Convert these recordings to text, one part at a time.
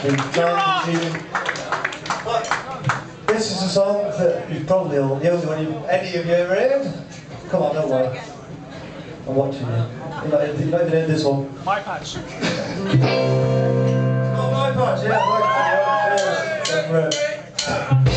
tune. This is a song that you probably all, the only one you, any of you ever heard. Come on, don't worry. I'm watching you. You've not, you've not even heard this one. My patch. Oh, my patch, yeah, right, yeah,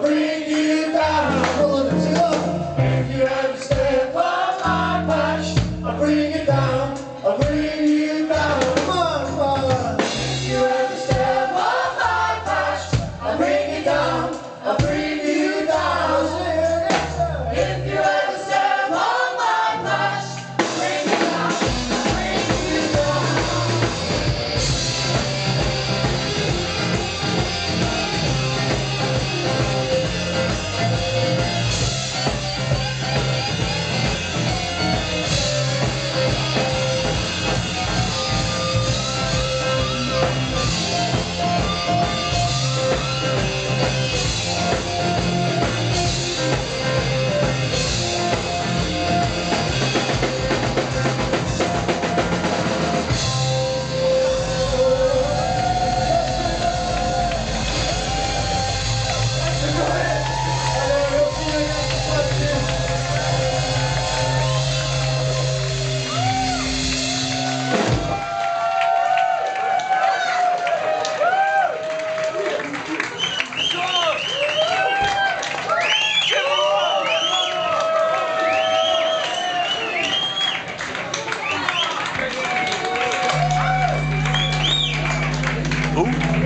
bring you down. Hold on, sing up. Thank you.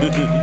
Ooh.